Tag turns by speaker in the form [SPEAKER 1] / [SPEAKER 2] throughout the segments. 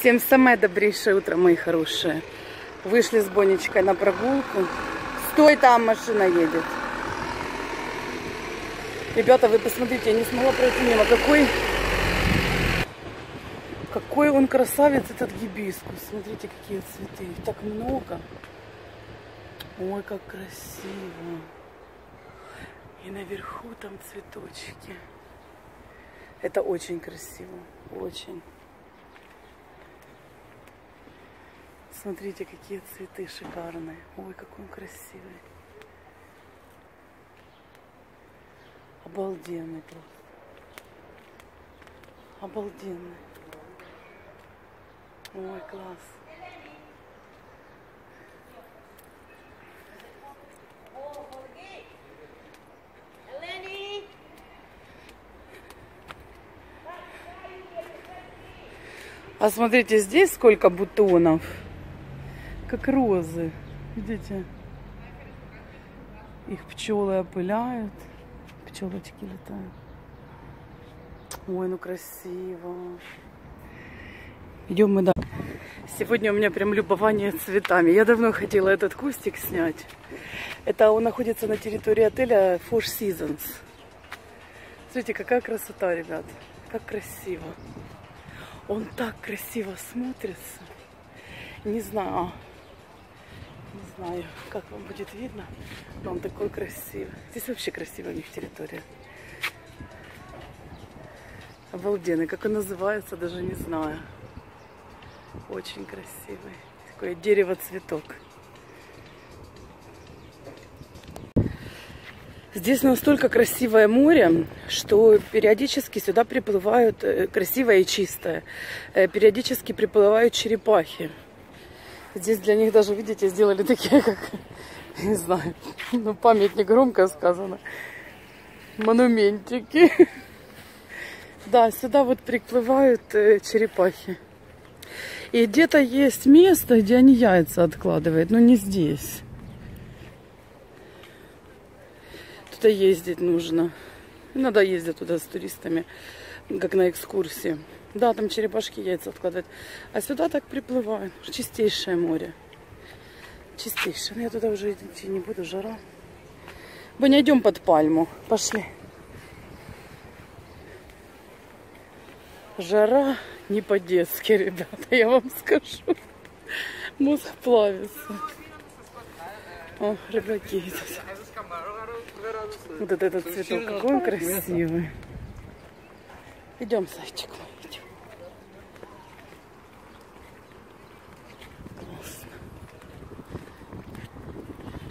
[SPEAKER 1] Всем самое добрейшее утро, мои хорошие. Вышли с Бонечкой на прогулку. Стой, там машина едет. Ребята, вы посмотрите, я не смогла пройти мимо. Какой, какой он красавец, этот гибискус. Смотрите, какие цветы. Так много. Ой, как красиво. И наверху там цветочки. Это очень красиво. Очень. Смотрите, какие цветы шикарные. Ой, какой он красивый. Обалденный просто. Обалденный. Ой, класс. А смотрите, здесь сколько бутонов. Как розы. Видите? Их пчелы опыляют. Пчелочки летают. Ой, ну красиво. Идем мы дальше. Сегодня у меня прям любование цветами. Я давно хотела этот кустик снять. Это он находится на территории отеля Four Seasons. Смотрите, какая красота, ребят. Как красиво. Он так красиво смотрится. Не знаю, не знаю, как вам будет видно, но он такой красивый. Здесь вообще красивая у них территория. Обалденный. Как он называется, даже не знаю. Очень красивый. Такое дерево-цветок. Здесь настолько красивое море, что периодически сюда приплывают, э, красивое и чистое, э, периодически приплывают черепахи. Здесь для них даже, видите, сделали такие, как, не знаю, ну памятник громко сказано, монументики. Да, сюда вот приплывают э, черепахи. И где-то есть место, где они яйца откладывают, но не здесь. Туда ездить нужно. Надо ездить туда с туристами, как на экскурсии. Да, там черепашки яйца откладывают. А сюда так приплывают. Чистейшее море. Чистейшее. Но я туда уже идти не буду, жара. Мы не идем под пальму. Пошли. Жара не по-детски, ребята, я вам скажу. Мозг плавится. О, рыбаки. Вот этот цветок, какой он красивый. Идем, зайчик мой,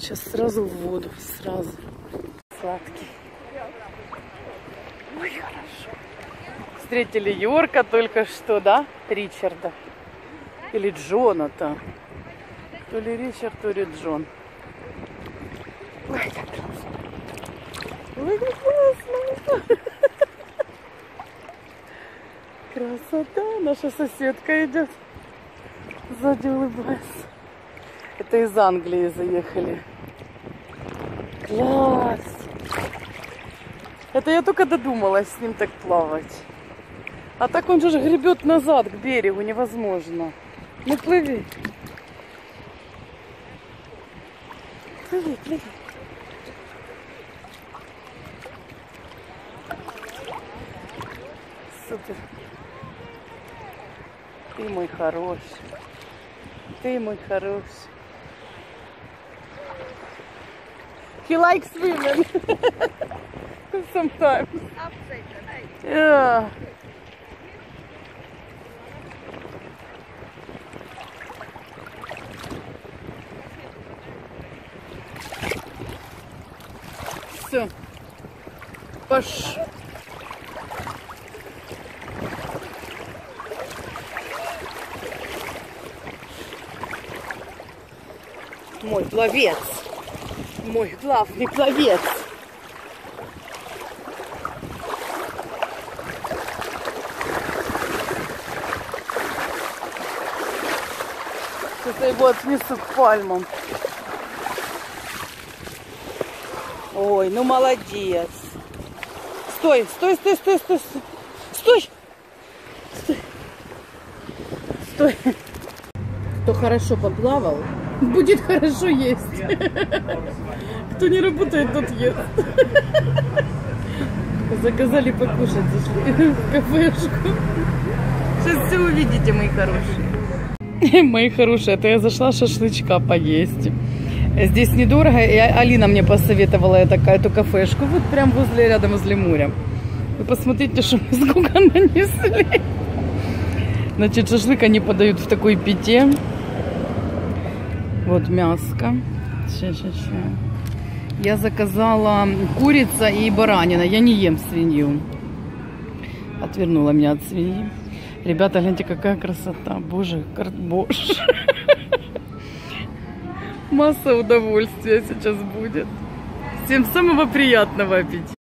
[SPEAKER 1] Сейчас сразу в воду, сразу. Сладкий. Ой, хорошо. Встретили Йорка только что, да? Ричарда. Или Джона-то. То ли Ричард, то ли Джон. Ой, как. Ой, классно. Красота. Наша соседка идет. Сзади улыбается. Это из Англии заехали. Класс. Это я только додумалась с ним так плавать. А так он же гребет назад к берегу, невозможно. Ну плыви. Плыви, плыви. Супер. Ты мой хороший. Ты мой хороший. He likes women. Sometimes. Yeah. Все. Пош. Мой пловец. Мой главный пловец. Сейчас его отнесу к пальмам. Ой, ну молодец. Стой, стой, стой, стой, стой, стой. Стой. Кто, кто хорошо поплавал, будет хорошо есть. Кто не работает, тот ест. Заказали покушать, зашли в кафешку. Сейчас все увидите, мои хорошие. Мои хорошие, это я зашла шашлычка поесть. Здесь недорого, и Алина мне посоветовала это, эту кафешку, вот прям возле, рядом возле моря. Вы посмотрите, что мы сколько нанесли. Значит, шашлык они подают в такой пите. Вот мяско. Сейчас, сейчас, сейчас. Я заказала курица и баранина. Я не ем свинью. Отвернула меня от свиньи. Ребята, гляньте, какая красота. Боже, кар... Масса удовольствия сейчас будет. Всем самого приятного аппетита.